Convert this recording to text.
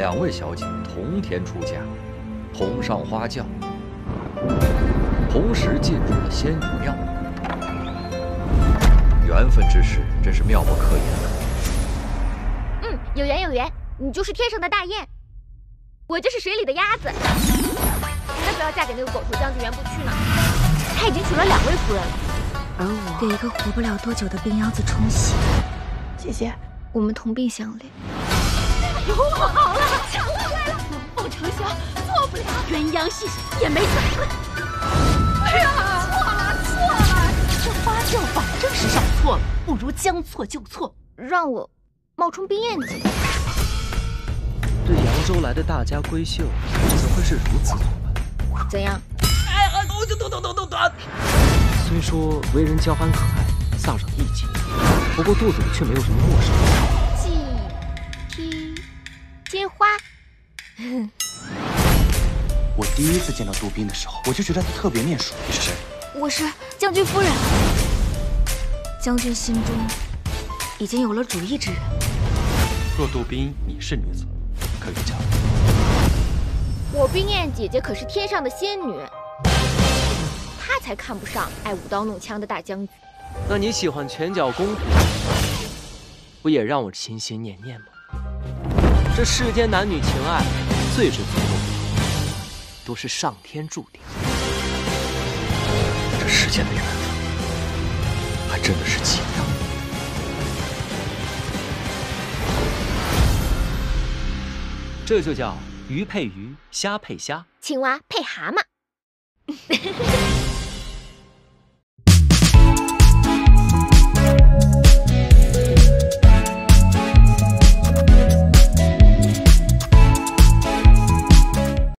两位小姐同天出嫁，同上花轿，同时进入了仙女庙，缘分之事真是妙不可言啊！嗯，有缘有缘，你就是天上的大雁，我就是水里的鸭子。才不要嫁给那个狗头将军袁不屈呢，他已经娶了两位夫人了，而我给一个活不了多久的病秧子冲喜。姐姐，我们同病相怜。不好鸳鸯戏也没死。哎呀，错了错了，这花轿反正是上错了，不如将错就错，让我冒充冰燕姐。对扬州来的大家闺秀，怎会是如此打扮？怎样？哎，我就咚咚咚咚咚。虽说为人娇憨可爱，飒爽义气，不过肚子里却没有什么陌生接花。我第一次见到杜宾的时候，我就觉得他特别面熟。你是谁？我是将军夫人。将军心中已经有了主意之人。若杜宾你是女子，可以嫁。我冰燕姐姐可是天上的仙女，她才看不上爱舞刀弄枪的大将军。那你喜欢拳脚功夫，不也让我心心念念吗？这世间男女情爱，最是最多都是上天注定。这世间的缘分，还真的是奇妙。这就叫鱼配鱼，虾配虾，青蛙配蛤蟆。